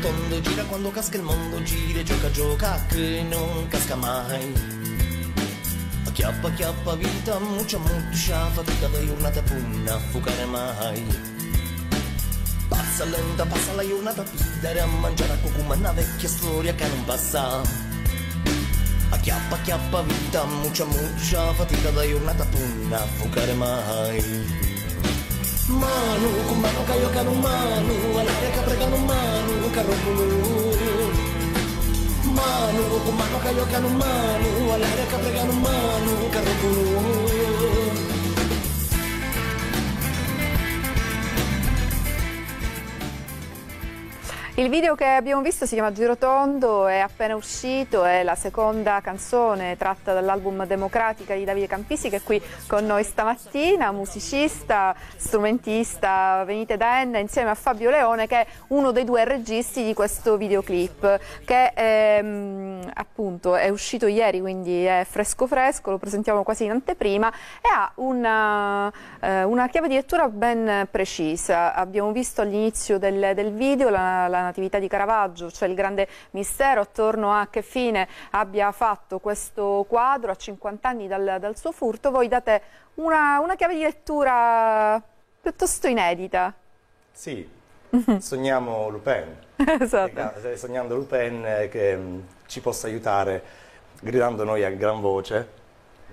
tondo, gira quando casca il mondo, gira, gioca, gioca, che non casca mai. Acchiappa, acchiappa, vita, muccia, muccia, fatica da giornata punna, fucare mai. Passa lenta, passa la giornata, pidere a mangiare a cucuma, una vecchia storia che non passa. Acchiappa, acchiappa, vita, muccia, muccia, fatica da giornata punna, fucare mai. Mano, con mano cayó caro mano, al área que pregano mano, caro Mano, con mano cayó caro mano, al área que pregano mano, caro Il video che abbiamo visto si chiama Girotondo, è appena uscito, è la seconda canzone tratta dall'album Democratica di Davide Campisi che è qui con noi stamattina, musicista, strumentista, venite da Enna insieme a Fabio Leone che è uno dei due registi di questo videoclip che ehm, appunto è uscito ieri quindi è fresco fresco, lo presentiamo quasi in anteprima e ha una, eh, una chiave di lettura ben precisa. Abbiamo visto all'inizio del, del video la, la Natività di Caravaggio, cioè il grande mistero attorno a che fine abbia fatto questo quadro a 50 anni dal, dal suo furto, voi date una, una chiave di lettura piuttosto inedita. Sì, sogniamo Lupin. esatto. Sognando Lupin eh, che mm, ci possa aiutare gridando noi a gran voce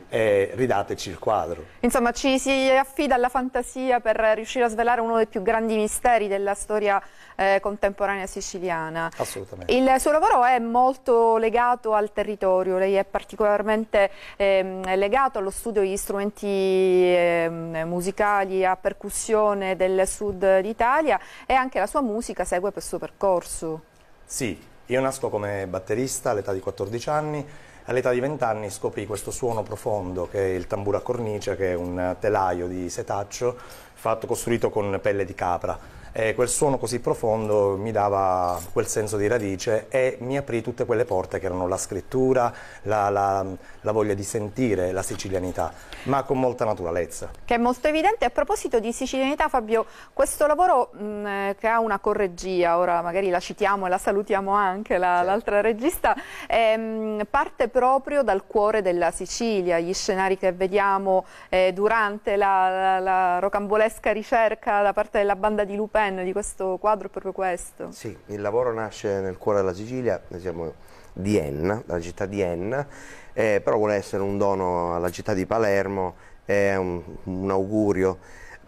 e ridateci il quadro. Insomma, ci si affida alla fantasia per riuscire a svelare uno dei più grandi misteri della storia eh, contemporanea siciliana. Assolutamente. Il suo lavoro è molto legato al territorio, lei è particolarmente eh, legato allo studio di strumenti eh, musicali a percussione del sud d'Italia e anche la sua musica segue questo percorso. Sì, io nasco come batterista all'età di 14 anni All'età di 20 anni scoprì questo suono profondo che è il tamburo a cornice, che è un telaio di setaccio fatto, costruito con pelle di capra e quel suono così profondo mi dava quel senso di radice e mi aprì tutte quelle porte che erano la scrittura, la, la, la voglia di sentire la sicilianità, ma con molta naturalezza. Che è molto evidente. A proposito di sicilianità, Fabio, questo lavoro mh, eh, che ha una correggia, ora magari la citiamo e la salutiamo anche, l'altra certo. regista, ehm, parte proprio dal cuore della Sicilia, gli scenari che vediamo eh, durante la, la, la rocambolesca ricerca da parte della banda di Lupin Pen di questo quadro è proprio questo. Sì, il lavoro nasce nel cuore della Sicilia, siamo di Enna, dalla città di Enna, eh, però vuole essere un dono alla città di Palermo, è un, un augurio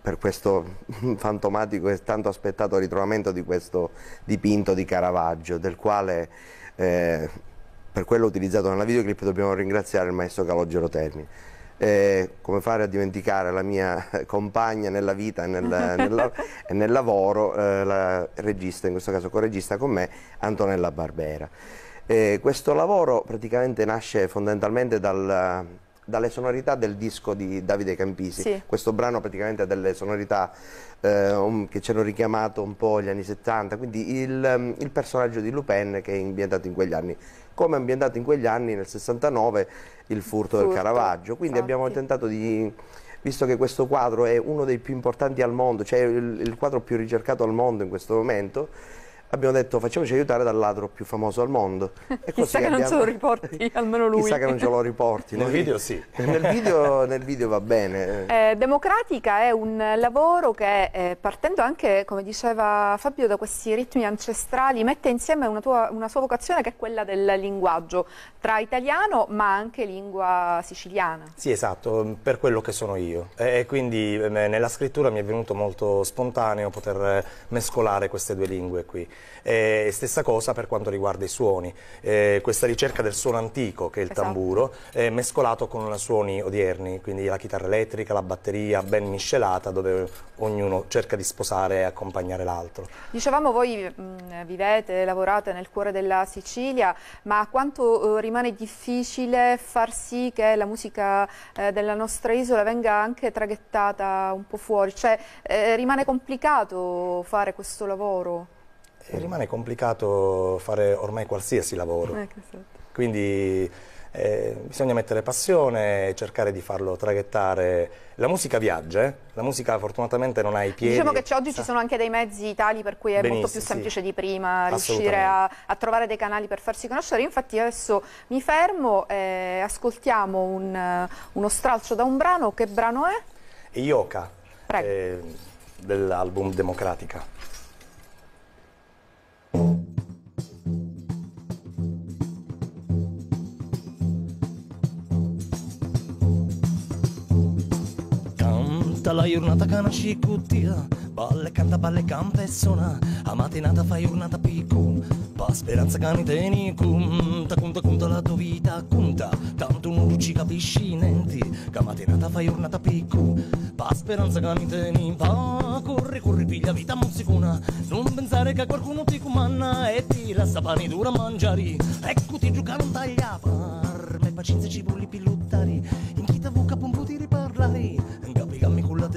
per questo fantomatico e tanto aspettato ritrovamento di questo dipinto di Caravaggio, del quale eh, per quello utilizzato nella videoclip dobbiamo ringraziare il maestro Calogero Termini eh, come fare a dimenticare la mia compagna nella vita e nel, nel, nel lavoro, eh, la regista, in questo caso co-regista con me, Antonella Barbera. Eh, questo lavoro praticamente nasce fondamentalmente dal, dalle sonorità del disco di Davide Campisi. Sì. Questo brano praticamente ha delle sonorità eh, um, che ci hanno richiamato un po' gli anni 70, quindi il, um, il personaggio di Lupin che è ambientato in quegli anni come ambientato in quegli anni, nel 69, il furto, furto. del Caravaggio. Quindi Infatti. abbiamo tentato di visto che questo quadro è uno dei più importanti al mondo, cioè il, il quadro più ricercato al mondo in questo momento, abbiamo detto facciamoci aiutare dal ladro più famoso al mondo. E Chissà che abbiamo... non ce lo riporti, almeno lui. Chissà che non ce lo riporti. nel video sì. Nel video, nel video va bene. Eh, Democratica è un lavoro che eh, partendo anche, come diceva Fabio, da questi ritmi ancestrali, mette insieme una, tua, una sua vocazione che è quella del linguaggio, tra italiano ma anche lingua siciliana. Sì, esatto, per quello che sono io. E quindi eh, nella scrittura mi è venuto molto spontaneo poter mescolare queste due lingue qui. E stessa cosa per quanto riguarda i suoni. Eh, questa ricerca del suono antico, che è il esatto. tamburo, è mescolato con suoni odierni, quindi la chitarra elettrica, la batteria, ben miscelata, dove ognuno cerca di sposare e accompagnare l'altro. Dicevamo voi mh, vivete, lavorate nel cuore della Sicilia, ma quanto eh, rimane difficile far sì che la musica eh, della nostra isola venga anche traghettata un po' fuori? Cioè eh, rimane complicato fare questo lavoro? Rimane complicato fare ormai qualsiasi lavoro. Eh, esatto. Quindi Eh, bisogna mettere passione e cercare di farlo traghettare. La musica viaggia, eh? la musica fortunatamente non ha i piedi. Diciamo che oggi ci sono anche dei mezzi tali per cui è Benissimo, molto più semplice sì. di prima riuscire a, a, trovare dei canali per farsi conoscere. Infatti adesso mi fermo e ascoltiamo un, uno stralcio da un brano. Che brano è? Ioka, eh, dell'album Democratica. La giornata che nasci cuttia Balle canta, balle campa e suona. A mattinata fai giornata picco. Pa speranza che mi tieni conta Conta, conta la tua vita, conta. Tanto non ci capisci niente. Che mattinata fai giornata picco. Pa speranza che mi tieni Va, corri, corri, piglia vita mozzicona Non pensare che qualcuno ti comanna E ti lascia pani dura a mangiare. Ecco ti giocare un Ma pazienza ci vuole pillottare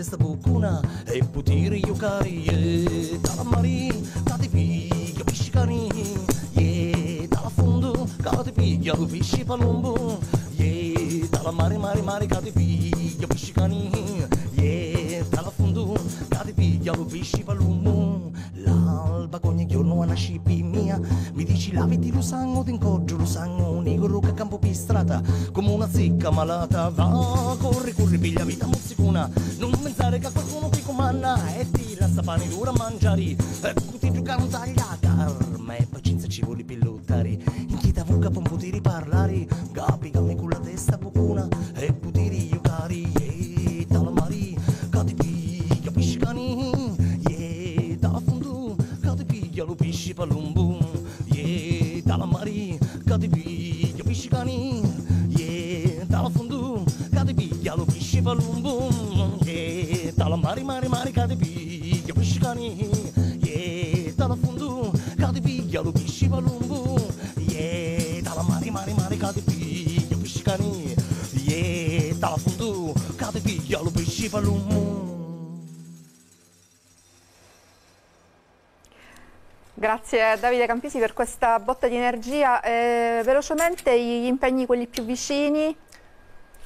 تسبقون بوتير يوكاري تلمري تعطي يبشكاري يه تلفوندو كاتبي يوفيشي بالومبو يه تلمري ماري ماري كاتبي يبشكاري يه تلفوندو كاتبي يوفيشي بالومبو con ogni giorno una scipi mia. Mi dici laviti lo sangue, t'incoggio lo sangue Negro che campo pistrata come una zicca malata. Va, corri, corri, piglia vita mozzicona. Non pensare che qualcuno ti comanna. E ti lascia pane dura a mangiare. Ecco ti giocare un tagliata Ma è pazienza ci vuole pillottare In chi ti vuoi un potere parlare? Capi, cammi con la testa bucuna chipalumbu ye talamari kadibi yapishkani ye talafundu kadibi yalo bishipalumbu ye talamari mari mari kadibi yapishkani ye talafundu kadibi yalo bishipalumbu ye talamari mari mari kadibi yapishkani ye talafundu kadibi yalo bishipalumbu Grazie Davide Campisi per questa botta di energia. Eh, velocemente gli impegni quelli più vicini.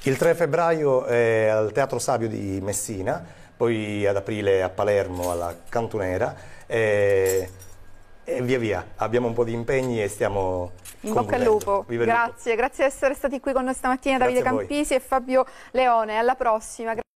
Il 3 febbraio è al Teatro Savio di Messina, poi ad aprile a Palermo alla Cantunera e, e via via. Abbiamo un po' di impegni e stiamo in bocca al lupo. Viva grazie, lupo. grazie di essere stati qui con noi stamattina Grazie Davide Campisi e Fabio Leone. Alla prossima.